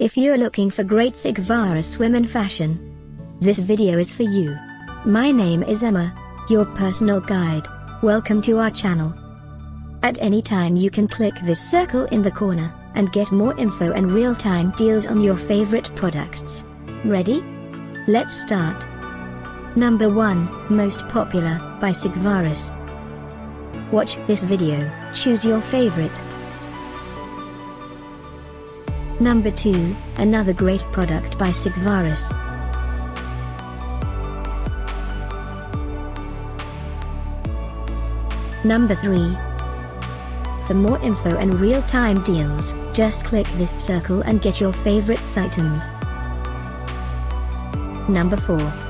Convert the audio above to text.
If you're looking for great Sigvaris Women fashion, this video is for you. My name is Emma, your personal guide. Welcome to our channel. At any time you can click this circle in the corner, and get more info and real-time deals on your favorite products. Ready? Let's start. Number 1, Most Popular, by Sigvaris. Watch this video, choose your favorite. Number 2, another great product by Sigvaris. Number 3. For more info and real-time deals, just click this circle and get your favorite items. Number 4.